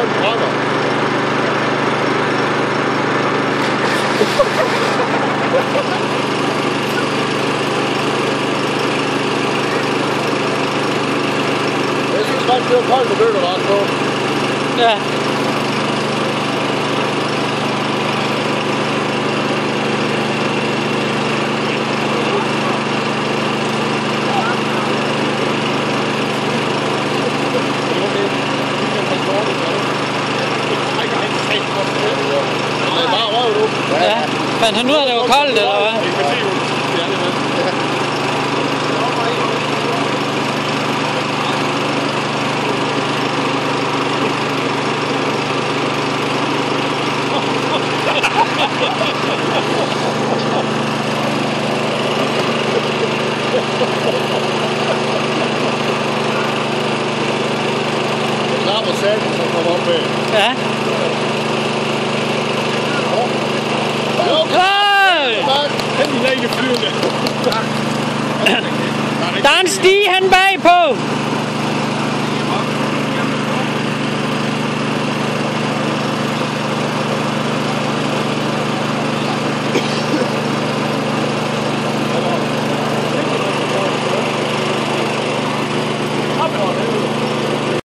This is not still part of the dirt, Alonso. Yeah. han nu er det jo koldt, eller Den